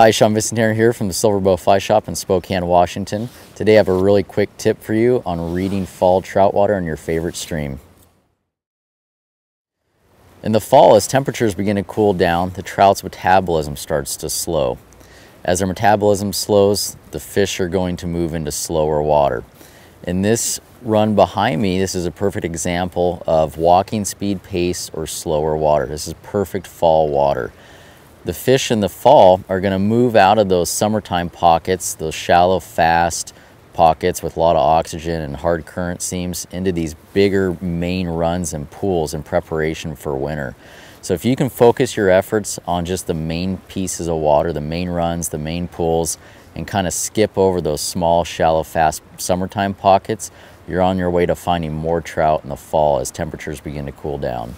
Hi, Sean Visintainer here from the Silver Bow Fly Shop in Spokane, Washington. Today I have a really quick tip for you on reading fall trout water in your favorite stream. In the fall, as temperatures begin to cool down, the trout's metabolism starts to slow. As their metabolism slows, the fish are going to move into slower water. In this run behind me, this is a perfect example of walking speed, pace, or slower water. This is perfect fall water. The fish in the fall are going to move out of those summertime pockets, those shallow, fast pockets with a lot of oxygen and hard current seams into these bigger main runs and pools in preparation for winter. So if you can focus your efforts on just the main pieces of water, the main runs, the main pools, and kind of skip over those small, shallow, fast summertime pockets, you're on your way to finding more trout in the fall as temperatures begin to cool down.